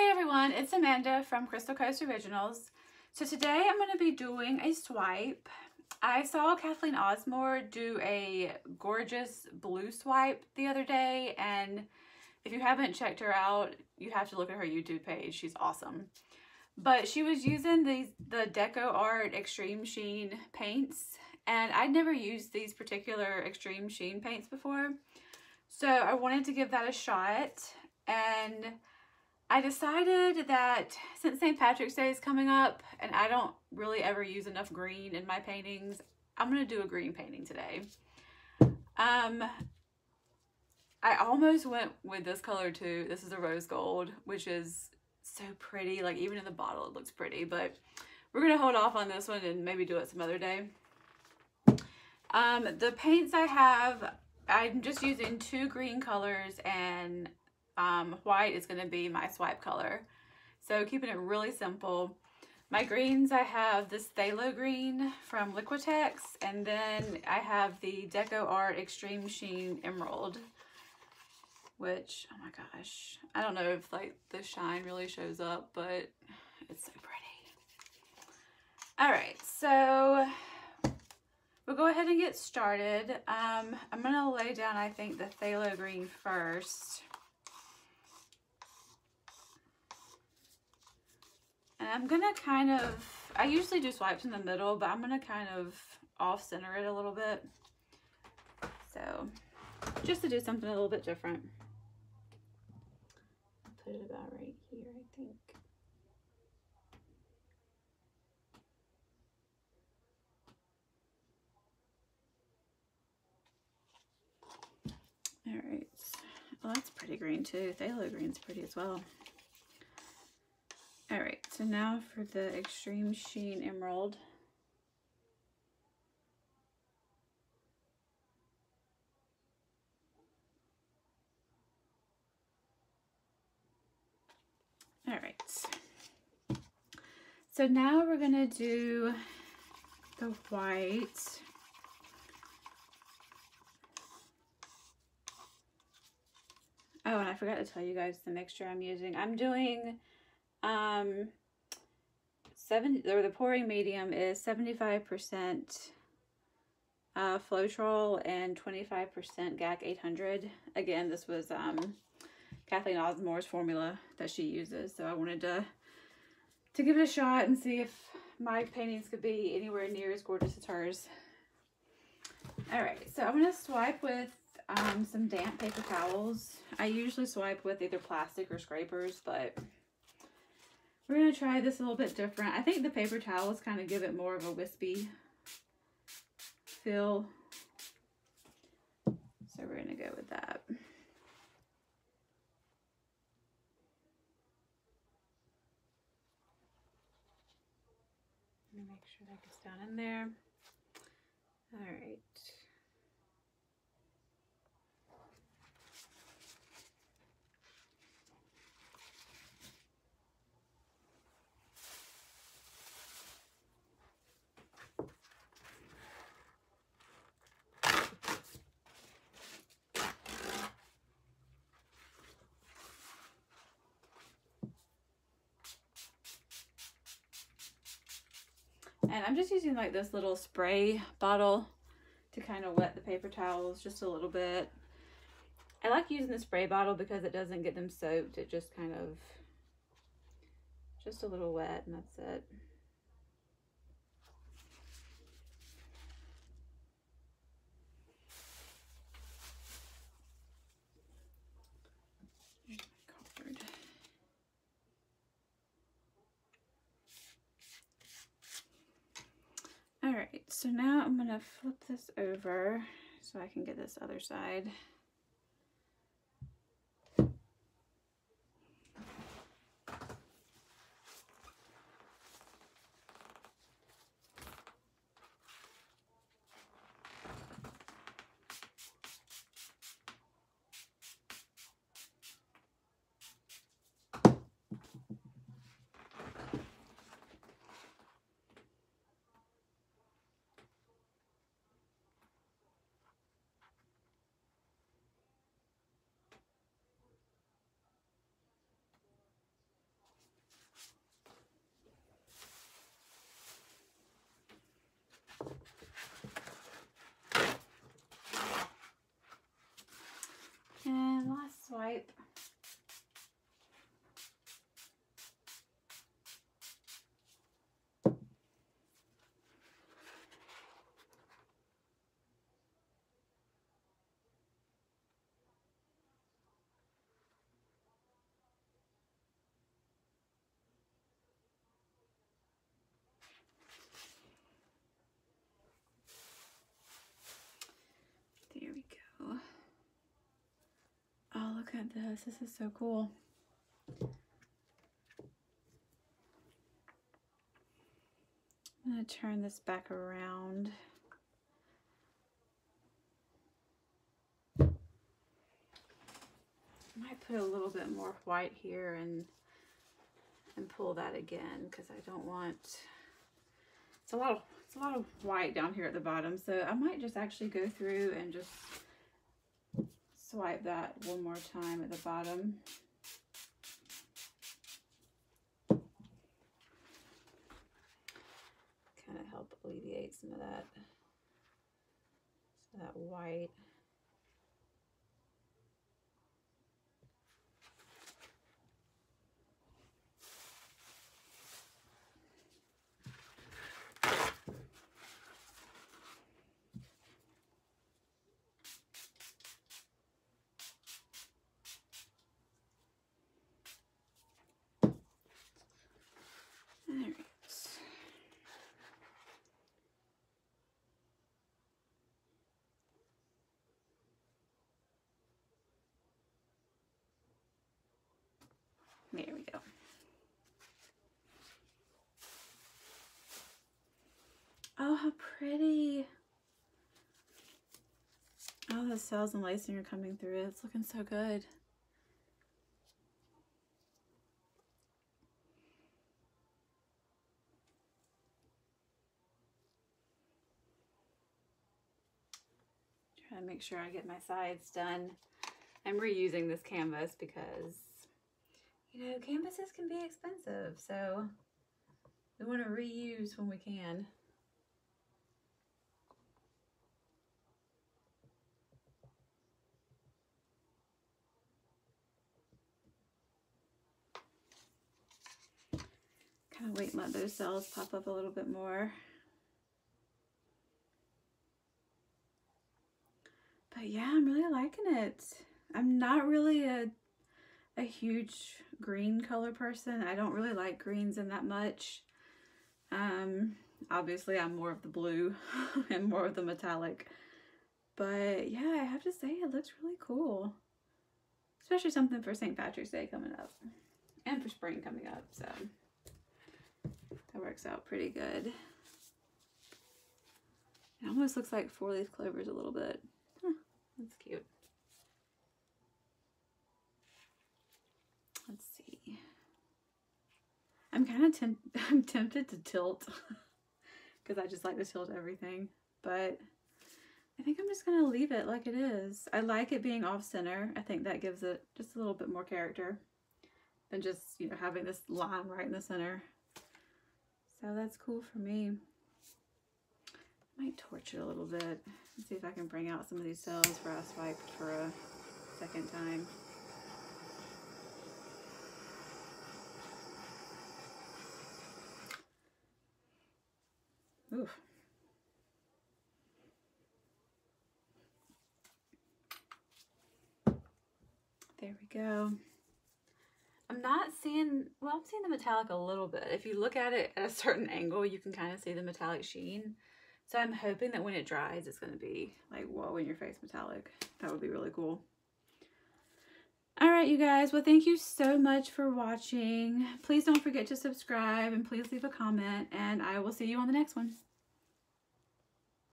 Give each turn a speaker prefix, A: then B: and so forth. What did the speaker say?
A: Hey everyone, it's Amanda from Crystal Coast Originals. So today I'm going to be doing a swipe. I saw Kathleen Osmore do a gorgeous blue swipe the other day and if you haven't checked her out, you have to look at her YouTube page. She's awesome. But she was using these the Deco Art Extreme Sheen paints and I'd never used these particular Extreme Sheen paints before. So I wanted to give that a shot and I decided that since St. Patrick's Day is coming up and I don't really ever use enough green in my paintings, I'm going to do a green painting today. Um, I almost went with this color too. This is a rose gold, which is so pretty. Like even in the bottle, it looks pretty, but we're going to hold off on this one and maybe do it some other day. Um, the paints I have, I'm just using two green colors and um, white is going to be my swipe color. So keeping it really simple. My greens, I have this Phthalo green from Liquitex, and then I have the Deco Art Extreme Sheen Emerald, which, oh my gosh, I don't know if like the shine really shows up, but it's so pretty. All right, so we'll go ahead and get started. Um, I'm to lay down, I think, the Phthalo green first. I'm going to kind of, I usually do swipes in the middle, but I'm going to kind of off center it a little bit. So just to do something a little bit different. Put it about right here, I think. All right. Well, that's pretty green too. Phthalo green's pretty as well. All right, so now for the Extreme Sheen Emerald. All right. So now we're going to do the white. Oh, and I forgot to tell you guys the mixture I'm using. I'm doing um, or the pouring medium is 75% uh, Floetrol and 25% GAC 800. Again, this was um, Kathleen Osmore's formula that she uses, so I wanted to to give it a shot and see if my paintings could be anywhere near as gorgeous as hers. All right, so I'm gonna swipe with um, some damp paper towels. I usually swipe with either plastic or scrapers, but we're going to try this a little bit different. I think the paper towels kind of give it more of a wispy feel. So we're going to go with that. Make sure that gets down in there. All right. And I'm just using like this little spray bottle to kind of wet the paper towels just a little bit. I like using the spray bottle because it doesn't get them soaked. It just kind of, just a little wet and that's it. All right, so now I'm gonna flip this over so I can get this other side. At this. This is so cool. I'm going to turn this back around. I might put a little bit more white here and and pull that again because I don't want it's a lot of it's a lot of white down here at the bottom so I might just actually go through and just swipe that one more time at the bottom. Kind of help alleviate some of that that white There we go. Oh, how pretty. Oh, the cells and lacing are coming through. It's looking so good. Try to make sure I get my sides done. I'm reusing this canvas because you know, canvases can be expensive, so we want to reuse when we can. Kind of wait let those cells pop up a little bit more. But yeah, I'm really liking it. I'm not really a a huge green color person. I don't really like greens in that much. Um, obviously I'm more of the blue and more of the metallic. But yeah, I have to say it looks really cool. Especially something for St. Patrick's Day coming up. And for spring coming up, so that works out pretty good. It almost looks like four-leaf clovers a little bit. Huh, that's cute. I'm kind of I'm tempted to tilt because I just like to tilt everything, but I think I'm just going to leave it like it is. I like it being off center. I think that gives it just a little bit more character than just, you know, having this line right in the center. So that's cool for me. Might torch it a little bit and see if I can bring out some of these cells where I swiped for a second time. Oof. There we go. I'm not seeing, well, I'm seeing the metallic a little bit. If you look at it at a certain angle, you can kind of see the metallic sheen. So I'm hoping that when it dries, it's going to be like, whoa, in your face metallic. That would be really cool. All right, you guys. Well, thank you so much for watching. Please don't forget to subscribe and please leave a comment and I will see you on the next one.